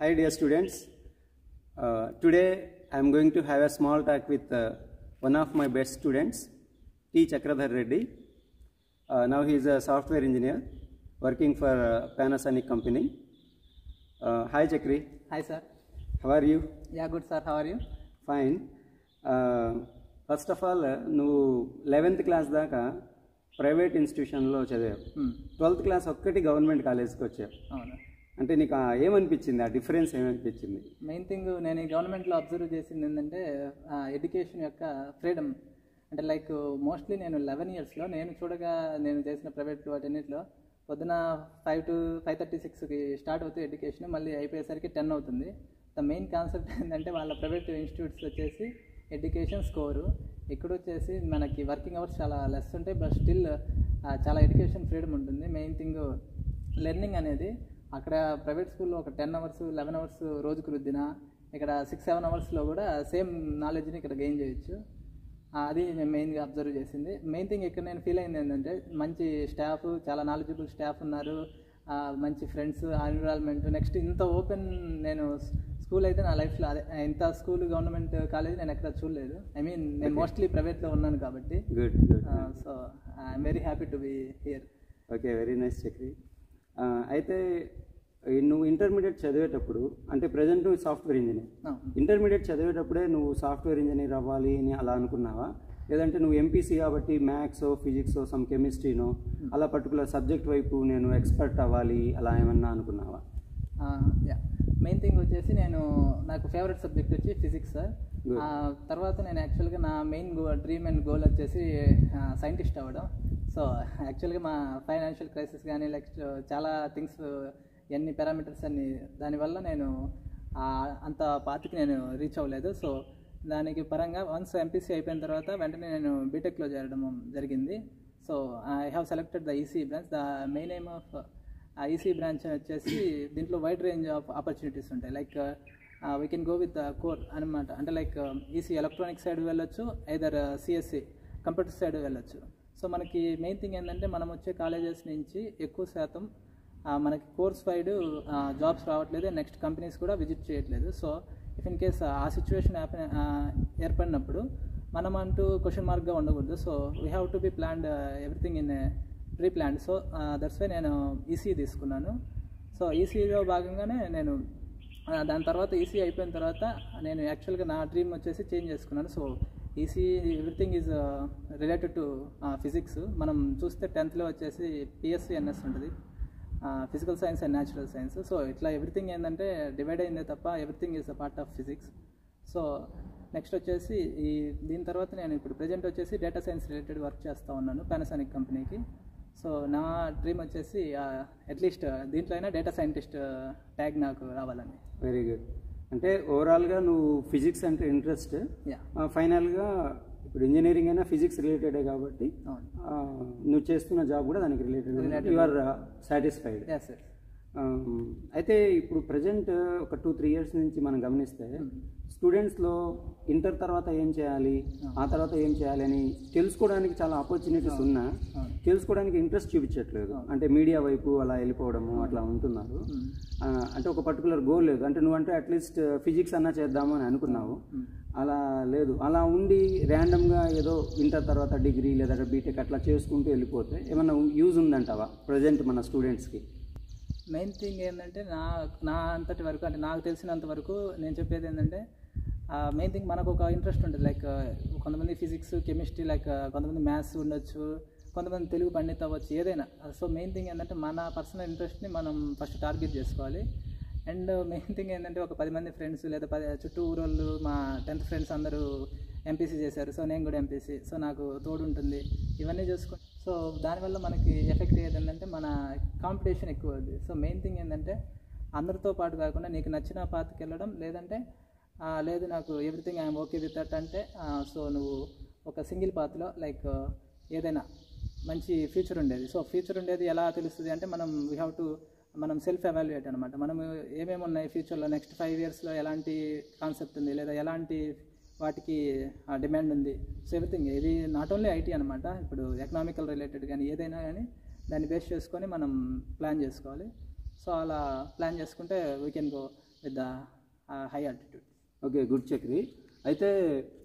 Hi, dear students. Uh, today I am going to have a small talk with uh, one of my best students, T. Chakradhar Reddy. Uh, now he is a software engineer working for uh, Panasonic company. Uh, hi, Chakri. Hi sir How are you? Yeah good sir how are you fine first of all నువ్వు eleventh class దాకా private ఇన్స్టిట్యూషన్లో చదివావు twelfth class ఒక్కటి government కాలేజ్కి వచ్చావు అవును అంటే నీకు ఏమనిపించింది? ఆ డిఫరెన్స్ ఏమనిపించింది? మెయిన్ థింగ్ నేను ఈ గవర్నమెంట్లో అబ్జర్వ్ చేసింది ఏంటంటే ఎడ్యుకేషన్ యొక్క ఫ్రీడమ్. అంటే లైక్ మోస్ట్లీ నేను లెవెన్ ఇయర్స్లో నేను చూడగా నేను చేసిన ప్రైవేట్ వాటన్నిటిలో పొద్దున ఫైవ్ టు ఫైవ్ థర్టీ సిక్స్కి స్టార్ట్ అవుతుంది ఎడ్యుకేషన్ మళ్ళీ అయిపోయేసరికి టెన్ అవుతుంది. ద మెయిన్ కాన్సెప్ట్ ఏంటంటే వాళ్ళ ప్రైవేట్ ఇన్స్టిట్యూట్స్ వచ్చేసి ఎడ్యుకేషన్ స్కోరు. ఇక్కడ వచ్చేసి మనకి వర్కింగ్ అవర్స్ చాలా లెస్ ఉంటాయి బట్ స్టిల్ చాలా ఎడ్యుకేషన్ ఫ్రీడమ్ ఉంటుంది. మెయిన్ థింగ్ లెర్నింగ్ అనేది అక్కడ ప్రైవేట్ స్కూల్లో ఒక టెన్ అవర్స్ లెవెన్ అవర్స్ రోజుకు రుద్దినా ఇక్కడ సిక్స్ సెవెన్ అవర్స్లో కూడా సేమ్ నాలెడ్జ్ని ఇక్కడ గెయిన్ చేయొచ్చు. అది నేను మెయిన్గా అబ్జర్వ్ చేసింది. మెయిన్ థింగ్ ఇక్కడ నేను ఫీల్ అయింది ఏంటంటే మంచి స్టాఫ్ చాలా నాలెడ్జబుల్ స్టాఫ్ ఉన్నారు. మంచి ఫ్రెండ్స్ ఎన్విరాన్మెంట్ నెక్స్ట్ ఇంత ఓపెన్ నేను స్కూల్ అయితే నా లైఫ్లో అదే. ఇంత స్కూల్ గవర్నమెంట్ కాలేజ్ నేను ఎక్కడ చూడలేదు. ఐ మీన్ నేను మోస్ట్లీ ప్రైవేట్లో ఉన్నాను కాబట్టి. Good so I'm very happy to be here okay very nice Chakri అయితే నువ్వు ఇంటర్మీడియట్ చదివేటప్పుడు అంటే ప్రజెంట్ నువ్వు సాఫ్ట్వేర్ ఇంజనీర్ ఇంటర్మీడియట్ చదివేటప్పుడే నువ్వు సాఫ్ట్వేర్ ఇంజనీర్ అవ్వాలి అని అలా అనుకున్నావా? లేదంటే నువ్వు ఎంపీసీ కాబట్టి మ్యాథ్స్ ఫిజిక్స్ సమ్ కెమిస్ట్రీనో అలా పర్టికులర్ సబ్జెక్ట్ వైపు నేను ఎక్స్పర్ట్ అవ్వాలి అలా ఏమన్నా అనుకున్నావా? యా మెయిన్ థింగ్ వచ్చేసి నేను నాకు ఫేవరెట్ సబ్జెక్ట్ వచ్చి ఫిజిక్స్ సార్. తర్వాత నేను యాక్చువల్గా నా main go dream and goal వచ్చేసి సైంటిస్ట్ అవ్వడం. సో యాక్చువల్గా మా ఫైనాన్షియల్ క్రైసిస్ కానీ నెక్స్ట్ చాలా థింగ్స్ ఎన్ని పారామీటర్స్ అన్ని దానివల్ల నేను ఆ, అంత పాతికి నేను రీచ్ అవ్వలేదు. సో దానికి పరంగా వన్స్ ఎంపీసీ అయిపోయిన తర్వాత వెంటనే నేను బీటెక్లో చేరడం జరిగింది. So I have selected the EC branch the main aim of EC branch వచ్చేసి దీంట్లో వైడ్ రేంజ్ ఆఫ్ ఆపర్చునిటీస్ ఉంటాయి. Like we can go with the core అనమాట అంటే లైక్ ఈసీ ఎలక్ట్రానిక్ సైడ్ వెళ్ళొచ్చు ఐదర్ సిఎస్సి కంప్యూటర్ సైడ్ వెళ్ళొచ్చు. So మనకి main thing ఏంటంటే మనం వచ్చే కాలేజెస్ నుంచి ఎక్కువ శాతం మనకి కోర్స్ వైడ్ జాబ్స్ రావట్లేదు. నెక్స్ట్ కంపెనీస్ కూడా విజిట్ చేయట్లేదు. సో ఇఫ్ ఇన్ కేస్ ఆ సిచ్యువేషన్ ఏర్పడినప్పుడు మనం అంటూ క్వశ్చన్ మార్క్గా ఉండకూడదు. So we have to be planned everything in pre planned so that's why నేను ఈసీ తీసుకున్నాను. సో ఈసీలో భాగంగానే నేను దాని తర్వాత ఈసీ అయిపోయిన తర్వాత నేను యాక్చువల్గా నా డ్రీమ్ వచ్చేసి చేంజ్ చేసుకున్నాను. So EC everything is related to physics మనం చూస్తే టెన్త్లో వచ్చేసి పిఎస్సి ఎన్ఎస్ ఉంటుంది. Physical science and natural science so ఇట్లా ఎవ్రీథింగ్ ఏంటంటే డివైడ్ అయిందే తప్ప everything is a part of physics so next వచ్చేసి ఈ దీని తర్వాత నేను ఇప్పుడు ప్రజెంట్ వచ్చేసి డేటా సైన్స్ రిలేటెడ్ వర్క్ చేస్తూ ఉన్నాను పానాసోనిక్ కంపెనీకి సో నా డ్రీమ్ వచ్చేసి అట్లీస్ట్ దీంట్లో అయినా డేటా సైంటిస్ట్ ట్యాగ్ నాకు రావాలని. వెరీ గుడ్ అంటే ఓవరాల్గా నువ్వు ఫిజిక్స్ అంటే ఇంట్రెస్ట్ ఫైనల్గా ఇప్పుడు ఇంజనీరింగ్ అయినా ఫిజిక్స్ రిలేటెడే కాబట్టి నువ్వు చేస్తున్న జాబ్ కూడా దానికి రిలేటెడ్ యు ఆర్ సాటిస్ఫైడ్ అయితే ఇప్పుడు ప్రజెంట్ ఒక టూ త్రీ ఇయర్స్ నుంచి మనం గమనిస్తే స్టూడెంట్స్లో ఇంటర్ తర్వాత ఏం చేయాలి ఆ తర్వాత ఏం చేయాలి అని తెలుసుకోవడానికి చాలా ఆపర్చునిటీస్ ఉన్నా అవును. తెలుసుకోవడానికి ఇంట్రెస్ట్ చూపించట్లేదు. అంటే మీడియా వైపు అలా వెళ్ళిపోవడము అట్లా ఉంటున్నారు. అంటే ఒక పర్టికులర్ గోల్ లేదు. అంటే నువ్వంటే అట్లీస్ట్ ఫిజిక్స్ అన్నా చేద్దాము అని అనుకున్నావు. అలా లేదు. అలా ఉండి ర్యాండమ్గా ఏదో ఇంటర్ తర్వాత డిగ్రీ లేదా బీటెక్ అట్లా చేసుకుంటూ వెళ్ళిపోతే ఏమన్నా యూజ్ ఉందంటావా ప్రజెంట్ మన స్టూడెంట్స్కి? మెయిన్ థింగ్ ఏంటంటే నా నా అంతటి వరకు అంటే నాకు తెలిసినంత వరకు నేను చెప్పేది ఏంటంటే మెయిన్ థింగ్ మనకు ఒక ఇంట్రెస్ట్ ఉంటుంది. లైక్ కొంతమంది ఫిజిక్స్ కెమిస్ట్రీ లైక్ కొంతమంది మ్యాథ్స్ ఉండొచ్చు కొంతమంది తెలుగు పండిత్ అవ్వచ్చు ఏదైనా. సో మెయిన్ థింగ్ ఏంటంటే మన పర్సనల్ ఇంట్రెస్ట్ని మనం ఫస్ట్ టార్గెట్ చేసుకోవాలి. అండ్ మెయిన్ థింగ్ ఏంటంటే ఒక పది మంది ఫ్రెండ్స్ లేదా పది చుట్టూ ఊరోళ్ళు మా టెన్త్ ఫ్రెండ్స్ అందరూ ఎంపీసీ చేశారు. సో నేను కూడా ఎంపీసీ సో నాకు తోడు ఉంటుంది ఇవన్నీ చూసుకో సో దానివల్ల మనకి ఎఫెక్ట్ అయ్యేది ఏంటంటే మన కాంపిటీషన్ ఎక్కువ ఉంది. సో మెయిన్ థింగ్ ఏంటంటే అందరితో పాటు కాకుండా నీకు నచ్చిన పాతకి వెళ్ళడం లేదంటే లేదు నాకు everything I'm okay with that అంటే సో నువ్వు ఒక సింగిల్ పాత్లో లైక్ ఏదైనా మంచి ఫ్యూచర్ ఉండేది. సో ఫ్యూచర్ ఉండేది ఎలా తెలుస్తుంది అంటే మనం వీ హ్యావ్ టు మనం సెల్ఫ్ ఎవాల్యుయేట్ అనమాట మనం ఏమేమి ఉన్నాయి ఫ్యూచర్లో నెక్స్ట్ ఫైవ్ ఇయర్స్లో ఎలాంటి కాన్సెప్ట్ ఉంది లేదా ఎలాంటి వాటికి డిమాండ్ ఉంది. సో ఎవ్రీథింగ్ ఇది నాట్ ఓన్లీ ఐటీ అనమాట ఇప్పుడు ఎకనామికల్ రిలేటెడ్ కానీ ఏదైనా కానీ దాన్ని బేస్ చేసుకొని మనం ప్లాన్ చేసుకోవాలి. సో అలా ప్లాన్ చేసుకుంటే we can go with the high altitude okay good Chakri అయితే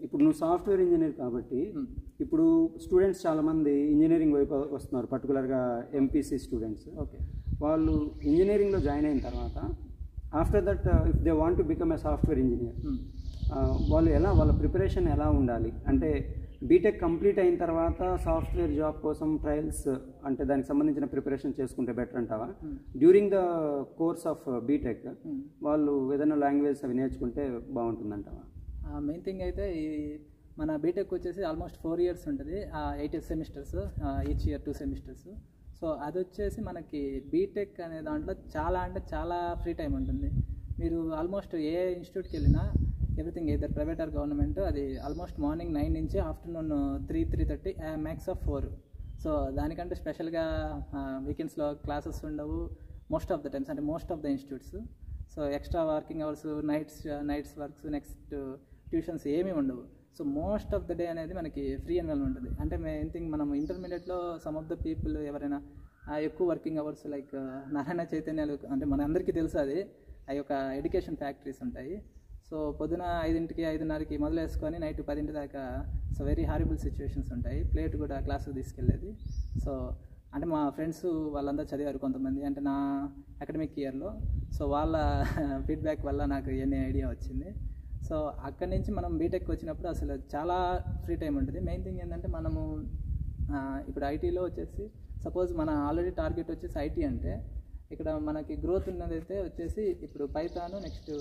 ఇప్పుడు నువ్వు సాఫ్ట్వేర్ ఇంజనీర్ కాబట్టి ఇప్పుడు స్టూడెంట్స్ చాలామంది ఇంజనీరింగ్ వైపు వస్తున్నారు పర్టికులర్గా ఎంపీసీ స్టూడెంట్స్ ఓకే వాళ్ళు ఇంజనీరింగ్లో జాయిన్ అయిన తర్వాత after that if they want to become a software engineer వాళ్ళు ఎలా వాళ్ళ ప్రిపరేషన్ ఎలా ఉండాలి? అంటే బీటెక్ కంప్లీట్ అయిన తర్వాత సాఫ్ట్వేర్ జాబ్ కోసం ట్రయల్స్ అంటే దానికి సంబంధించిన ప్రిపరేషన్ చేసుకుంటే బెటర్ అంటావా? During the course of BTech వాళ్ళు ఏదైనా లాంగ్వేజ్ అవి నేర్చుకుంటే బాగుంటుందంటావా? మెయిన్ థింగ్ అయితే ఈ మన బీటెక్ వచ్చేసి ఆల్మోస్ట్ ఫోర్ ఇయర్స్ ఉంటుంది eight semesters each year two semesters so అది వచ్చేసి మనకి బీటెక్ అనే దాంట్లో చాలా అంటే చాలా ఫ్రీ టైం ఉంటుంది. మీరు ఆల్మోస్ట్ ఏ ఇన్స్టిట్యూట్కి వెళ్ళినా everything either private or government అది ఆల్మోస్ట్ మార్నింగ్ నైన్ నుంచి afternoon three three thirty max of four. So దానికంటే స్పెషల్గా వీకెండ్స్లో క్లాసెస్ ఉండవు మోస్ట్ ఆఫ్ ద టైమ్స్ అంటే most of the institutes. So extra working hours nights nights works next tuitions ఏమీ ఉండవు. So most of the day అనేది మనకి free and ఉంటుంది. అంటే మే థింగ్ మనం ఇంటర్మీడియట్లో సమ్ ఆఫ్ ద పీపుల్ ఎవరైనా ఎక్కువ వర్కింగ్ అవర్స్ లైక్ నారాయణ చైతన్యాలు అంటే మన అందరికీ తెలుసు అది. ఆ యొక్క ఎడ్యుకేషన్ ఫ్యాక్టరీస్ ఉంటాయి. సో పొద్దున ఐదింటికి ఐదున్నరకి మొదలేసుకొని నైట్ పదింటి దాకా సో వెరీ హారిబుల్ సిచ్యువేషన్స్ ఉంటాయి. ప్లేట్ కూడా క్లాసుకు తీసుకెళ్ళేది. సో అంటే మా ఫ్రెండ్స్ వాళ్ళందరూ చదివారు కొంతమంది. అంటే నా అకాడమిక్ ఇయర్లో సో వాళ్ళ ఫీడ్బ్యాక్ వల్ల నాకు ఎన్ని ఐడియా వచ్చింది. సో అక్కడి నుంచి మనం బీటెక్ వచ్చినప్పుడు అసలు చాలా ఫ్రీ టైం ఉంటుంది. మెయిన్ థింగ్ ఏంటంటే మనము ఇప్పుడు ఐటీలో వచ్చేసి సపోజ్ మన ఆల్రెడీ టార్గెట్ వచ్చేసి ఐటీ అంటే ఇక్కడ మనకి గ్రోత్ ఉన్నదైతే వచ్చేసి ఇప్పుడు Python next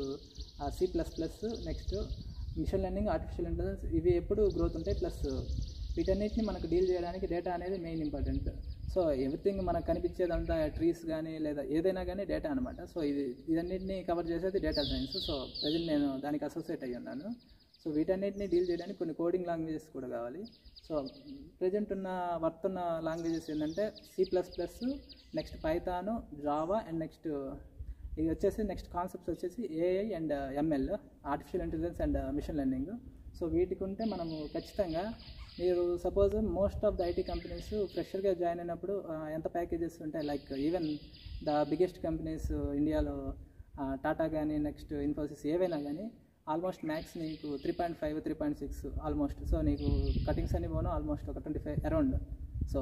C plus plus next machine learning artificial intelligence ఇవి ఎప్పుడు గ్రోత్ ఉంటాయి. ప్లస్ వీటన్నిటిని మనకు డీల్ చేయడానికి డేటా అనేది మెయిన్ ఇంపార్టెంట్ సో ఎవ్రీథింగ్ మనకు కనిపించేదంతా ట్రీస్ కానీ లేదా ఏదైనా కానీ డేటా అనమాట సో ఇది ఇదన్నిటిని కవర్ చేసేది డేటా సైన్స్. సో ప్రజెంట్ నేను దానికి అసోసియేట్ అయ్యి ఉన్నాను. సో వీటన్నిటిని డీల్ చేయడానికి కొన్ని కోడింగ్ లాంగ్వేజెస్ కూడా కావాలి. సో ప్రజెంట్ ఉన్న వర్త్ ఉన్న లాంగ్వేజెస్ ఏంటంటే C plus plus next Python Java and next ఇది వచ్చేసి నెక్స్ట్ కాన్సెప్ట్స్ వచ్చేసి AI and ML artificial intelligence and machine learning. So వీటికి ఉంటే మనము ఖచ్చితంగా మీరు suppose most of the IT companies ఫ్రెషర్గా join అయినప్పుడు ఎంత ప్యాకేజెస్ ఉంటాయి? Like even the biggest companies ఇండియాలో టాటా కానీ నెక్స్ట్ ఇన్ఫోసిస్ ఏవైనా కానీ ఆల్మోస్ట్ మ్యాక్స్ నీకు three point five three point six almost so నీకు కటింగ్స్ అని పోను ఆల్మోస్ట్ ఒక ట్వంటీ ఫైవ్ అరౌండ్ సో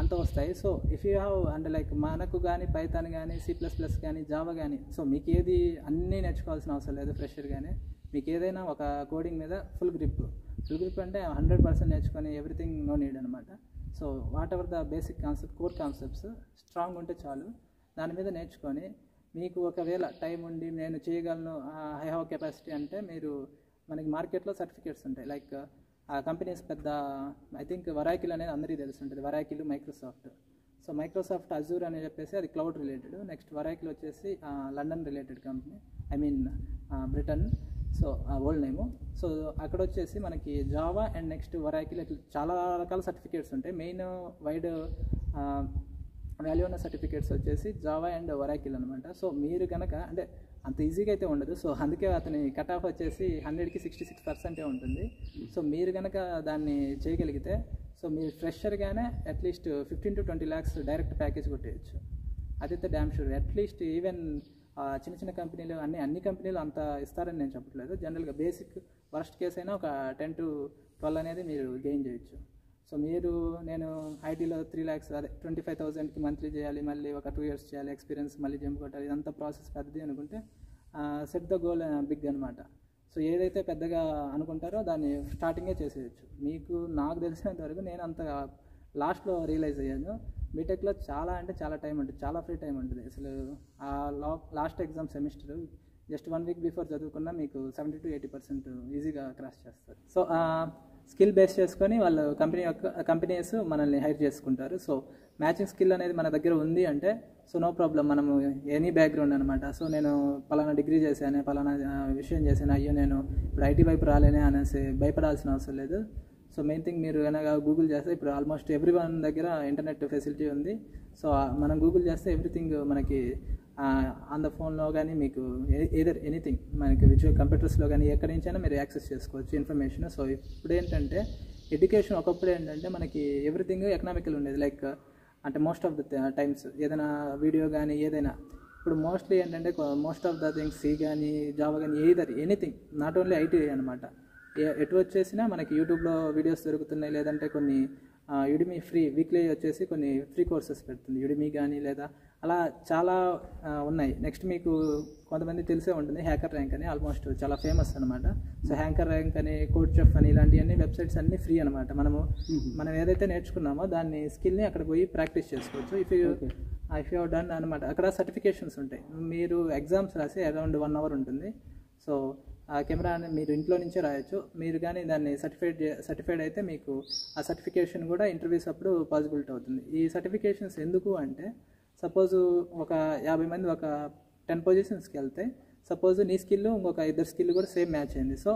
అంత వస్తాయి. సో ఇఫ్ యూ హ్యావ్ అంటే లైక్ మనకు కానీ పైథాన్ కానీ సి ప్లస్ ప్లస్ కానీ జావా కానీ సో మీకు ఏది అన్నీ నేర్చుకోవాల్సిన అవసరం లేదు ఫ్రెషర్ కానీ మీకు ఏదైనా ఒక కోడింగ్ మీద ఫుల్ గ్రిప్ ఫుల్ గ్రిప్ అంటే హండ్రెడ్ పర్సెంట్ నేర్చుకొని ఎవ్రీథింగ్ నో నీడ్ అనమాట so whatever the basic concept core concepts strong ఉంటే చాలు. దాని మీద నేర్చుకొని మీకు ఒకవేళ టైం ఉండి నేను చేయగలను ఐ హ్యావ్ కెపాసిటీ అంటే మీరు మనకి మార్కెట్లో సర్టిఫికేట్స్ ఉంటాయి. లైక్ ఆ కంపెనీస్ పెద్ద ఐ థింక్ వరాకిల్ అనేది అందరికీ తెలిసి ఉంటుంది. Oracle Microsoft so Microsoft Azure అని చెప్పేసి అది క్లౌడ్ రిలేటెడ్ నెక్స్ట్ వరాకిల్ వచ్చేసి London related company I mean Britain so ఆ ఓల్డ్ నేము సో అక్కడ వచ్చేసి మనకి జావా అండ్ నెక్స్ట్ వరాకిల్ ఇట్లా చాలా రకాల సర్టిఫికేట్స్ ఉంటాయి. మెయిన్ వైడ్ వాల్యూ ఉన్న సర్టిఫికేట్స్ వచ్చేసి జావా అండ్ వరాకిల్ అనమాట సో మీరు కనుక అంటే అంత ఈజీగా అయితే ఉండదు. సో అందుకే అతని కట్ ఆఫ్ వచ్చేసి హండ్రెడ్కి సిక్స్టీ సిక్స్ పర్సెంటే ఉంటుంది. సో మీరు కనుక దాన్ని చేయగలిగితే సో మీరు ఫ్రెషర్గానే atleast fifteen to twenty lakhs direct package కొట్టేయచ్చు. అదైతే డ్యామ్ షూర్ అట్లీస్ట్ ఈవెన్ చిన్న చిన్న కంపెనీలు అన్ని అన్ని కంపెనీలు అంత ఇస్తారని నేను చెప్పట్లేదు. జనరల్గా బేసిక్ వరస్ట్ కేస్ అయినా ఒక టెన్ టు ట్వెల్వ్ అనేది మీరు గెయిన్ చేయొచ్చు. సో మీరు నేను ఐటీలో త్రీ ల్యాక్స్ అదే ట్వంటీ ఫైవ్ థౌసండ్కి మంత్లీ చేయాలి మళ్ళీ ఒక టూ ఇయర్స్ చేయాలి ఎక్స్పీరియన్స్ మళ్ళీ జంప్ కొట్టాలి ఇదంతా ప్రాసెస్ పెద్దది అనుకుంటే సెట్ ద గోల్ బిగ్ అనమాట సో ఏదైతే పెద్దగా అనుకుంటారో దాన్ని స్టార్టింగే చేసేయచ్చు. మీకు నాకు తెలిసినంత వరకు నేను అంత లాస్ట్లో రియలైజ్ అయ్యాను. బీటెక్లో చాలా అంటే చాలా టైం ఉంటుంది. చాలా ఫ్రీ టైం ఉంటుంది. అసలు ఆ లా last exam semester just one week before చదువుకున్నా మీకు సెవెంటీ టు ఎయిటీ పర్సెంట్ ఈజీగా క్రాస్ చేస్తారు. సో స్కిల్ బేస్ చేసుకొని వాళ్ళు కంపెనీ యొక్క కంపెనీస్ మనల్ని హైర్ చేసుకుంటారు. సో మ్యాచింగ్ స్కిల్ అనేది మన దగ్గర ఉంది అంటే సో నో ప్రాబ్లం మనము ఎనీ బ్యాక్గ్రౌండ్ అనమాట సో నేను పలానా డిగ్రీ చేశాను పలానా విషయం చేశాను అయ్యో నేను ఇప్పుడు ఐటీ వైపు రాలేనే అనేసి భయపడాల్సిన అవసరం లేదు. సో మెయిన్ థింగ్ మీరు కనుక గూగుల్ చేస్తే ఇప్పుడు ఆల్మోస్ట్ ఎవ్రీ వన్ దగ్గర ఇంటర్నెట్ ఫెసిలిటీ ఉంది. సో మనం గూగుల్ చేస్తే ఎవ్రీథింగ్ మనకి ఆన్ ద ఫోన్లో కానీ మీకు ఏదర్ ఎనీథింగ్ మనకి విజువల్ కంప్యూటర్స్లో కానీ ఎక్కడి నుంచైనా మీరు యాక్సెస్ చేసుకోవచ్చు ఇన్ఫర్మేషన్. సో ఇప్పుడు ఏంటంటే ఎడ్యుకేషన్ ఒకప్పుడు ఏంటంటే మనకి ఎవ్రీథింగ్ ఎకనామికల్ ఉండేది. లైక్ అంటే మోస్ట్ ఆఫ్ ద టైమ్స్ ఏదైనా వీడియో కానీ ఏదైనా. ఇప్పుడు మోస్ట్లీ ఏంటంటే most of the things C కానీ జావా కానీ either anything not only IT అనమాట ఎటు వచ్చేసినా మనకి యూట్యూబ్లో వీడియోస్ దొరుకుతున్నాయి. లేదంటే కొన్ని యుడిమి ఫ్రీ వీక్లీ వచ్చేసి కొన్ని ఫ్రీ కోర్సెస్ పెడుతుంది. యుడిమి కానీ లేదా అలా చాలా ఉన్నాయి. నెక్స్ట్ మీకు కొంతమంది తెలిసే ఉంటుంది. హ్యాకర్ ర్యాంక్ అని ఆల్మోస్ట్ చాలా ఫేమస్ అనమాట సో హ్యాంకర్ ర్యాంక్ అని కోడ్ చెఫ్ అని ఇలాంటివన్నీ వెబ్సైట్స్ అన్నీ ఫ్రీ అనమాట మనము మనం ఏదైతే నేర్చుకున్నామో దాన్ని స్కిల్ని అక్కడ పోయి ప్రాక్టీస్ చేసుకోవచ్చు. If you if you done అనమాట అక్కడ సర్టిఫికేషన్స్ ఉంటాయి. మీరు ఎగ్జామ్స్ రాసి అరౌండ్ వన్ అవర్ ఉంటుంది. సో ఆ కెమెరాని మీరు ఇంట్లో నుంచే రాయొచ్చు. మీరు కానీ దాన్ని సర్టిఫైడ్ సర్టిఫైడ్ అయితే మీకు ఆ సర్టిఫికేషన్ కూడా ఇంటర్వ్యూస్ అప్పుడు పాసిబిలిటీ అవుతుంది. ఈ సర్టిఫికేషన్స్ ఎందుకు అంటే సపోజ్ ఒక యాభై మంది ఒక టెన్ పొజిషన్స్కి వెళ్తే సపోజ్ నీ స్కిల్ ఇంకొక ఇద్దరు స్కిల్ కూడా సేమ్ మ్యాచ్ అయింది. సో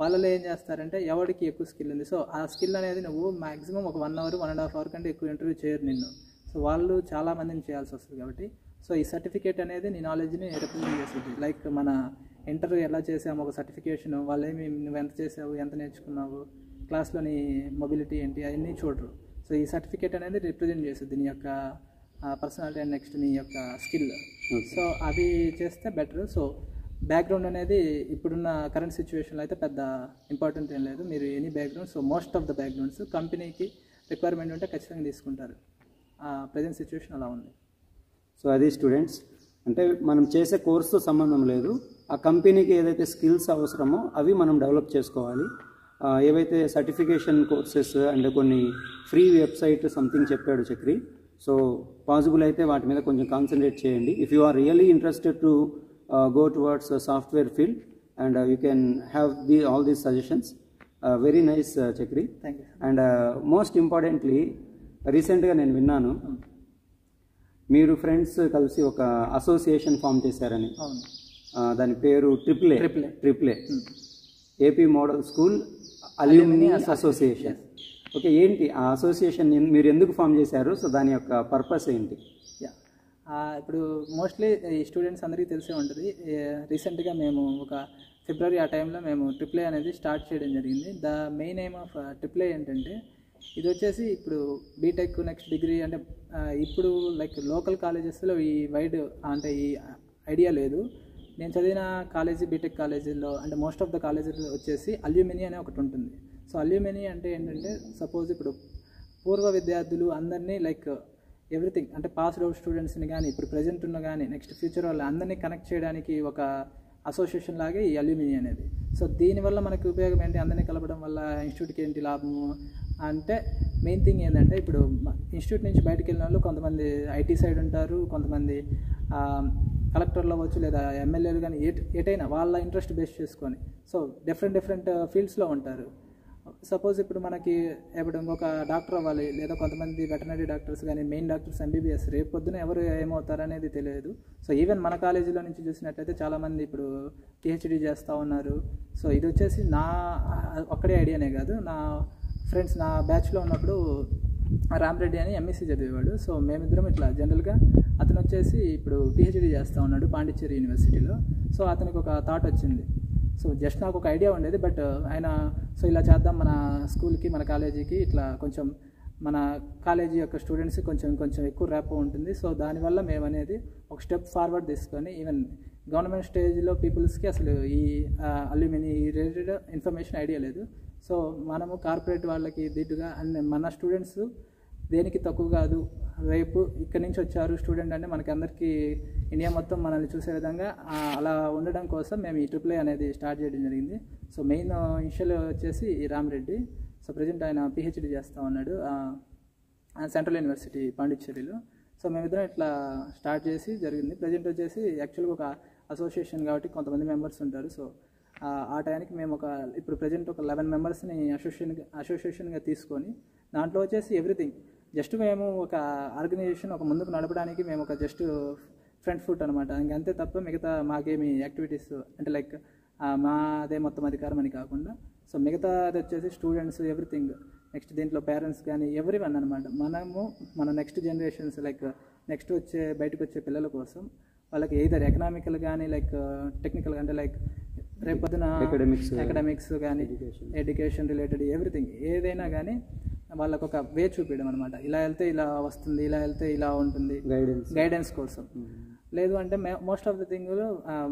వాళ్ళలో ఏం చేస్తారంటే ఎవరికి ఎక్కువ స్కిల్ ఉంది? సో ఆ స్కిల్ అనేది నువ్వు మాక్సిమం ఒక one hour one and half hour కంటే ఎక్కువ ఇంటర్వ్యూ చేయరు నిన్ను. సో వాళ్ళు చాలా మందిని చేయాల్సి వస్తుంది కాబట్టి. సో ఈ సర్టిఫికేట్ అనేది నీ నాలెడ్జ్ని రిప్రజెంట్ చేస్తుంది. లైక్ మన ఇంటర్వ్యూ ఎలా చేసాము ఒక సర్టిఫికేషన్ వాళ్ళు ఏమి నువ్వు ఎంత చేసావు ఎంత నేర్చుకున్నావు క్లాస్లోని మొబిలిటీ ఏంటి అవన్నీ చూడరు. సో ఈ సర్టిఫికేట్ అనేది రిప్రజెంట్ చేస్తుంది నీ యొక్క పర్సనాలిటీ అండ్ నెక్స్ట్ నీ యొక్క స్కిల్. సో అవి చేస్తే బెటర్. సో బ్యాక్గ్రౌండ్ అనేది ఇప్పుడున్న కరెంట్ సిచ్యువేషన్లో అయితే పెద్ద ఇంపార్టెంట్ ఏం లేదు. మీరు any background so most of the backgrounds కంపెనీకి రిక్వైర్మెంట్ ఉంటే ఖచ్చితంగా తీసుకుంటారు. ప్రజెంట్ సిచ్యువేషన్ అలా ఉంది. సో అది స్టూడెంట్స్. అంటే మనం చేసే కోర్సుతో సంబంధం లేదు. ఆ కంపెనీకి ఏదైతే స్కిల్స్ అవసరమో అవి మనం డెవలప్ చేసుకోవాలి. ఏవైతే సర్టిఫికేషన్ కోర్సెస్ అండ్ కొన్ని ఫ్రీ వెబ్సైట్ సంథింగ్ చెప్పాడు చక్రి. సో పాసిబుల్ అయితే వాటి మీద కొంచెం కాన్సన్ట్రేట్ చేయండి. If you are really interested to go towards software field and you can have the all these suggestions very nice Chakri. Thank you and most importantly రీసెంట్గా నేను విన్నాను మీరు ఫ్రెండ్స్ కలిసి ఒక అసోసియేషన్ ఫామ్ చేశారని. దాని పేరు triple A. Triple AP model school alumni association. Okay ఏంటి? ఆ అసోసియేషన్ మీరు ఎందుకు ఫామ్ చేశారు? సో దాని యొక్క పర్పస్ ఏంటి? ఇప్పుడు మోస్ట్లీ ఈ స్టూడెంట్స్ అందరికీ తెలిసే ఉంటుంది. రీసెంట్గా మేము ఒక ఫిబ్రవరి ఆ టైంలో మేము ట్రిపుల్ అనేది స్టార్ట్ చేయడం జరిగింది. The main aim of triple ఏంటంటే ఇది వచ్చేసి ఇప్పుడు బీటెక్ నెక్స్ట్ డిగ్రీ అంటే ఇప్పుడు లైక్ లోకల్ కాలేజెస్లో ఈ వైడ్ అంటే ఈ ఐడియా లేదు. నేను చదివిన కాలేజీ బీటెక్ కాలేజీల్లో అంటే మోస్ట్ ఆఫ్ ద కాలేజీలో వచ్చేసి అల్యూమిని అనే ఒకటి ఉంటుంది. సో అల్యూమిని అంటే ఏంటంటే సపోజ్ ఇప్పుడు పూర్వ విద్యార్థులు అందరినీ లైక్ ఎవ్రీథింగ్ అంటే పాస్డ్ అవుట్ స్టూడెంట్స్ని కానీ ఇప్పుడు ప్రజెంట్ ఉన్న కానీ నెక్స్ట్ ఫ్యూచర్ వాళ్ళు అందరినీ కనెక్ట్ చేయడానికి ఒక అసోసియేషన్ లాగే ఈ అల్యూమిని అనేది. సో దీనివల్ల మనకి ఉపయోగం ఏంటి? అందరినీ కలపడం వల్ల ఇన్స్టిట్యూట్కి ఏంటి లాభము? అంటే మెయిన్ థింగ్ ఏంటంటే ఇప్పుడు ఇన్స్టిట్యూట్ నుంచి బయటకు వెళ్ళిన వాళ్ళు కొంతమంది ఐటీ సైడ్ ఉంటారు కొంతమంది కలెక్టర్లు అవ్వచ్చు లేదా ఎమ్మెల్యేలు కానీ ఎట్ ఎటైనా వాళ్ళ ఇంట్రెస్ట్ బేస్ చేసుకొని సో డిఫరెంట్ డిఫరెంట్ ఫీల్డ్స్లో ఉంటారు. సపోజ్ ఇప్పుడు మనకి ఇప్పుడు ఇంకొక డాక్టర్ అవ్వాలి లేదా కొంతమంది వెటనరీ డాక్టర్స్ కానీ మెయిన్ డాక్టర్స్ ఎంబీబీఎస్ రేపు పొద్దున ఎవరు ఏమవుతారు అనేది తెలియదు. సో ఈవెన్ మన కాలేజీలో నుంచి చూసినట్టయితే చాలామంది ఇప్పుడు పిహెచ్డి చేస్తూ ఉన్నారు. సో ఇది వచ్చేసి నా ఒక్కడే ఐడియానే కాదు. నా ఫ్రెండ్స్ నా బ్యాచ్లో ఉన్నప్పుడు రామరెడ్డి అని ఎంఎస్సీ చదివేవాడు. సో మేమిద్దరం ఇట్లా జనరల్గా అతను వచ్చేసి ఇప్పుడు పిహెచ్డీ చేస్తూ ఉన్నాడు పాండిచ్చేరి యూనివర్సిటీలో. సో అతనికి ఒక థాట్ వచ్చింది. సో జస్ట్ నాకు ఒక ఐడియా ఉండేది బట్ ఆయన సో ఇలా చేద్దాం మన స్కూల్కి మన కాలేజీకి ఇట్లా కొంచెం మన కాలేజీ యొక్క స్టూడెంట్స్ కొంచెం కొంచెం ఎక్కువ ర్యాప్ ఉంటుంది. సో దానివల్ల మేము అనేది ఒక స్టెప్ ఫార్వర్డ్ తీసుకొని ఈవెన్ గవర్నమెంట్ స్టేజ్లో పీపుల్స్కి అసలు ఈ అల్యూమిని రిలేటెడ్ ఇన్ఫర్మేషన్ ఐడియా లేదు. సో మనము కార్పొరేట్ వాళ్ళకి దిట్టుగా అండ్ మన స్టూడెంట్స్ దేనికి తక్కువ కాదు. రేపు ఇక్కడి నుంచి వచ్చారు స్టూడెంట్ అంటే మనకి అందరికీ ఇండియా మొత్తం మనల్ని చూసే విధంగా అలా ఉండడం కోసం మేము ఈ ట్రిపుల్ అనేది స్టార్ట్ చేయడం జరిగింది. సో మెయిన్ ఇన్షియల్ వచ్చేసి రామరెడ్డి. సో ప్రజెంట్ ఆయన పిహెచ్డి చేస్తూ ఉన్నాడు. సెంట్రల్ యూనివర్సిటీ పాండిచ్చేరిలో. సో మేమిద్దరం ఇట్లా స్టార్ట్ చేసి జరిగింది. ప్రజెంట్ వచ్చేసి యాక్చువల్గా ఒక అసోసియేషన్ కాబట్టి కొంతమంది మెంబర్స్ ఉంటారు. సో ఆ టైంకి మేము ఒక ఇప్పుడు ప్రజెంట్ ఒక లెవెన్ మెంబర్స్ని అసోసియేషన్ అసోసియేషన్గా తీసుకొని దాంట్లో వచ్చేసి ఎవ్రీథింగ్ జస్ట్ మేము ఒక ఆర్గనైజేషన్ ఒక ముందుకు నడపడానికి మేము ఒక జస్ట్ ఫ్రంట్ ఫుట్ అనమాట ఇంకంతే తప్ప మిగతా మాకేమి యాక్టివిటీస్ అంటే లైక్ మాదే మొత్తం అధికారం అని కాకుండా సో మిగతా అది వచ్చేసి స్టూడెంట్స్ ఎవ్రీథింగ్ నెక్స్ట్ దీంట్లో పేరెంట్స్ కానీ ఎవ్రీ వన్ అనమాట మనము మన నెక్స్ట్ జనరేషన్స్ లైక్ నెక్స్ట్ వచ్చే బయటకు వచ్చే పిల్లల కోసం వాళ్ళకి ఏదర్ ఎకనామికల్ కానీ లైక్ టెక్నికల్ అంటే లైక్ రేపొద్దున Academics, అకాడమిక్స్ కానీ. ఎడ్యుకేషన్ రిలేటెడ్ ఎవ్రీథింగ్ ఏదైనా కానీ వాళ్ళకు ఒక వే చూపించడం అనమాట ఇలా వెళ్తే ఇలా వస్తుంది ఇలా వెళ్తే ఇలా ఉంటుంది. గైడెన్స్ గైడెన్స్ కోసం. లేదు అంటే most of the thing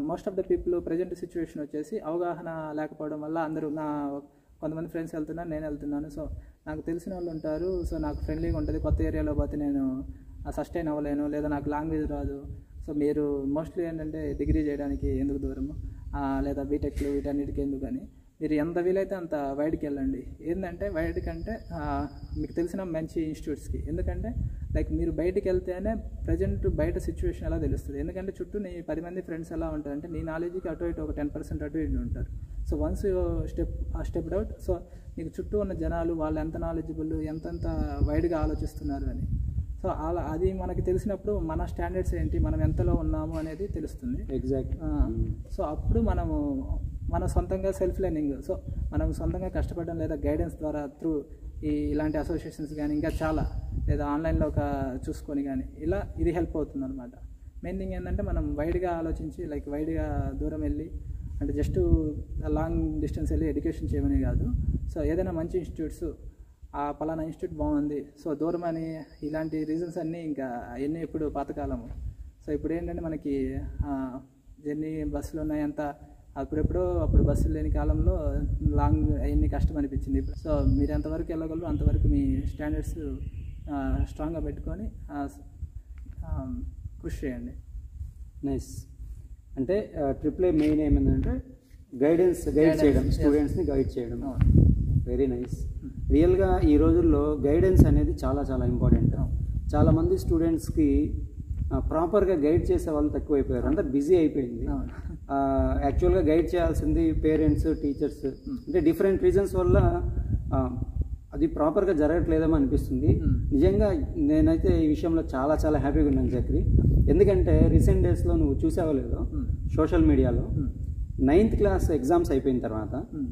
most of the people present situation వచ్చేసి అవగాహన లేకపోవడం వల్ల అందరూ నా కొంతమంది ఫ్రెండ్స్ వెళ్తున్నారు నేను వెళ్తున్నాను. సో నాకు తెలిసిన వాళ్ళు ఉంటారు. సో నాకు ఫ్రెండ్లీగా ఉంటుంది. కొత్త ఏరియాలో పోతే నేను సస్టైన్ అవ్వలేను. లేదా నాకు లాంగ్వేజ్ రాదు. సో మీరు మోస్ట్లీ ఏంటంటే డిగ్రీ చేయడానికి ఎందుకు దూరము? లేదా బీటెక్లు వీటన్నిటికీ ఎందుకు అని. మీరు ఎంత వీలైతే అంత వైడ్కి వెళ్ళండి. ఏంటంటే వైడ్ కంటే మీకు తెలిసిన మంచి ఇన్స్టిట్యూట్స్కి. ఎందుకంటే లైక్ మీరు బయటికి వెళ్తేనే ప్రజెంట్ బయట సిచ్యువేషన్ ఎలా తెలుస్తుంది? ఎందుకంటే చుట్టూ నీ పది మంది ఫ్రెండ్స్ ఎలా ఉంటారు? అంటే నీ నాలెడ్జ్కి అటు ఇటు ఒక టెన్ పర్సెంట్ అటు ఇటు ఉంటారు. సో వన్స్ స్టెప్ ఆ స్టెప్ అవుట్ సో నీకు చుట్టూ ఉన్న జనాలు వాళ్ళు ఎంత నాలెడ్జబుల్ ఎంతెంత వైడ్గా ఆలోచిస్తున్నారు అని. సో అలా అది మనకి తెలిసినప్పుడు మన స్టాండర్డ్స్ ఏంటి మనం ఎంతలో ఉన్నాము అనేది తెలుస్తుంది. ఎగ్జాక్ట్ సో అప్పుడు మనము మన సొంతంగా సెల్ఫ్ లెర్నింగ్ సో మనం సొంతంగా కష్టపడడం లేదా గైడెన్స్ ద్వారా త్రూ ఈ ఇలాంటి అసోసియేషన్స్ కానీ ఇంకా చాలా లేదా ఆన్లైన్లో ఒక చూసుకొని కానీ ఇలా ఇది హెల్ప్ అవుతుంది అనమాట మెయిన్ థింగ్ ఏంటంటే మనం వైడ్గా ఆలోచించి లైక్ వైడ్గా దూరం వెళ్ళి అంటే జస్ట్ లాంగ్ డిస్టెన్స్ వెళ్ళి ఎడ్యుకేషన్ చేయమని కాదు. సో ఏదైనా మంచి ఇన్స్టిట్యూట్స్ ఆ పలానా ఇన్స్టిట్యూట్ బాగుంది. సో దూరం అని ఇలాంటి రీజన్స్ అన్నీ ఇంకా ఎన్ని ఇప్పుడు పాతకాలము. సో ఇప్పుడు ఏంటంటే మనకి జర్నీ బస్సులు ఉన్నాయి అంత అప్పుడెప్పుడో అప్పుడు బస్సులు లేని కాలంలో లాంగ్ అవన్నీ కష్టం అనిపించింది సో మీరు ఎంతవరకు వెళ్ళగలరు అంతవరకు మీ స్టాండర్డ్స్ స్ట్రాంగ్గా పెట్టుకొని కృషి చేయండి. నైస్. అంటే ట్రిపుల్ ఏ మెయిన్ ఏమైందంటే గైడెన్స్ గైడ్ చేయడం. స్టూడెంట్స్ని గైడ్ చేయడం. వెరీ నైస్ రియల్గా ఈ రోజుల్లో గైడెన్స్ అనేది చాలా చాలా ఇంపార్టెంట్ చాలామంది స్టూడెంట్స్కి ప్రాపర్గా గైడ్ చేసే వాళ్ళు తక్కువైపోయారు అంతా బిజీ అయిపోయింది. యాక్చువల్గా గైడ్ చేయాల్సింది పేరెంట్స్ టీచర్స్ అంటే డిఫరెంట్ రీజన్స్ వల్ల అది ప్రాపర్గా జరగట్లేదేమో అనిపిస్తుంది Hmm. నిజంగా నేనైతే ఈ విషయంలో చాలా చాలా హ్యాపీగా ఉన్నాను చక్రి ఎందుకంటే రీసెంట్ డేస్లో నువ్వు చూసావో లేదో Hmm. సోషల్ మీడియాలో Hmm. నైన్త్ క్లాస్ ఎగ్జామ్స్ అయిపోయిన తర్వాత ఉమ్.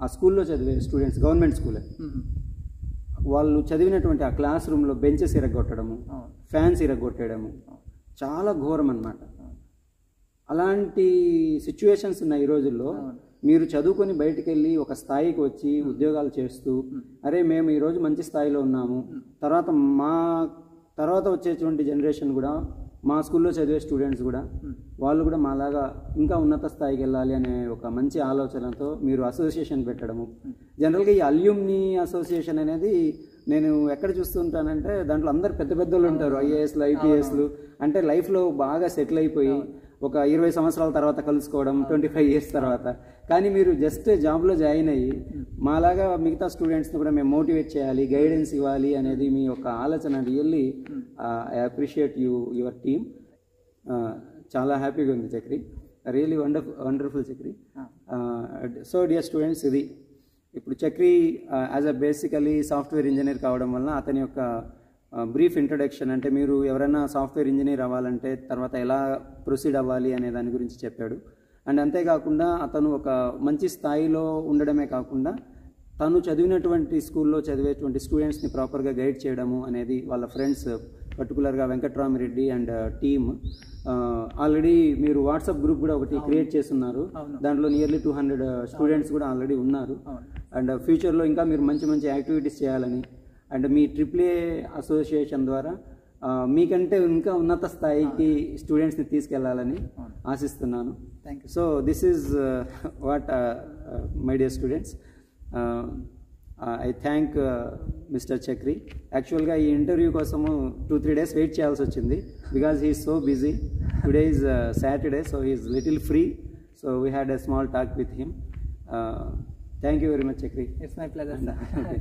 ఆ స్కూల్లో చదివే స్టూడెంట్స్ గవర్నమెంట్ స్కూలే. వాళ్ళు చదివినటువంటి ఆ క్లాస్ రూమ్లో బెంచెస్ ఇరగొట్టడము. ఫ్యాన్స్ ఇరగొట్టేయడము చాలా ఘోరం అన్నమాట. అలాంటి సిచ్యువేషన్స్ ఉన్నాయి ఈ రోజుల్లో. మీరు చదువుకొని బయటికి వెళ్ళి ఒక స్థాయికి వచ్చి ఉద్యోగాలు చేస్తూ అరే మేము ఈరోజు మంచి స్థాయిలో ఉన్నాము. తర్వాత మా తర్వాత వచ్చేటువంటి జనరేషన్ కూడా మా స్కూల్లో చదివే స్టూడెంట్స్ కూడా వాళ్ళు కూడా మాలాగా ఇంకా ఉన్నత స్థాయికి వెళ్ళాలి అనే ఒక మంచి ఆలోచనతో మీరు అసోసియేషన్ పెట్టడము. జనరల్గా ఈ అల్యూమ్ని అసోసియేషన్ అనేది నేను ఎక్కడ చూస్తుంటానంటే దాంట్లో అందరు పెద్ద పెద్దోళ్ళు ఉంటారు ఐఏఎస్లు ఐపీఎస్లు. అంటే లైఫ్లో బాగా సెటిల్ అయిపోయి ఒక ఇరవై సంవత్సరాల తర్వాత కలుసుకోవడం ట్వంటీ ఫైవ్ ఇయర్స్ తర్వాత. కానీ మీరు జస్ట్ జాబ్లో జాయిన్ అయ్యి మాలాగా మిగతా స్టూడెంట్స్ని కూడా మేము మోటివేట్ చేయాలి గైడెన్స్ ఇవ్వాలి అనేది మీ యొక్క ఆలోచన really I appreciate you your team చాలా హ్యాపీగా ఉంది Chakri. Really wonderful wonderful Chakri. So dear students ఇది. ఇప్పుడు Chakri as a basically software engineer కావడం వలన అతని యొక్క బ్రీఫ్ ఇంట్రొడక్షన్ అంటే మీరు ఎవరైనా సాఫ్ట్వేర్ ఇంజనీర్ అవ్వాలంటే తర్వాత ఎలా ప్రొసీడ్ అవ్వాలి అనే దాని గురించి చెప్పాడు. అండ్ అంతేకాకుండా అతను ఒక మంచి స్థాయిలో ఉండడమే కాకుండా తను చదివినటువంటి స్కూల్లో చదివేటువంటి స్టూడెంట్స్ని ప్రాపర్గా గైడ్ చేయడము అనేది వాళ్ళ ఫ్రెండ్స్ పర్టికులర్గా వెంకట్రామిరెడ్డి అండ్ టీమ్ ఆల్రెడీ మీరు వాట్సాప్ గ్రూప్ కూడా ఒకటి క్రియేట్ చేస్తున్నారు. దాంట్లో నియర్లీ టూ హండ్రెడ్ స్టూడెంట్స్ కూడా ఆల్రెడీ ఉన్నారు. అండ్ ఫ్యూచర్లో ఇంకా మీరు మంచి మంచి యాక్టివిటీస్ చేయాలని అండ్ మీ ట్రిపుల్ అసోసియేషన్ ద్వారా మీకంటే ఇంకా ఉన్నత స్థాయికి స్టూడెంట్స్ని తీసుకెళ్ళాలని thank you so this is what my dear students I thank mister Chakri యాక్చువల్గా ఈ ఇంటర్వ్యూ కోసము టూ త్రీ డేస్ వెయిట్ చేయాల్సి వచ్చింది. Because he so busy today is Saturday so he's little free so we had a small talk with him thank you very much Chakri it's my pleasure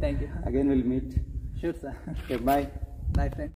thank you again will meet sure sir okay bye bye friend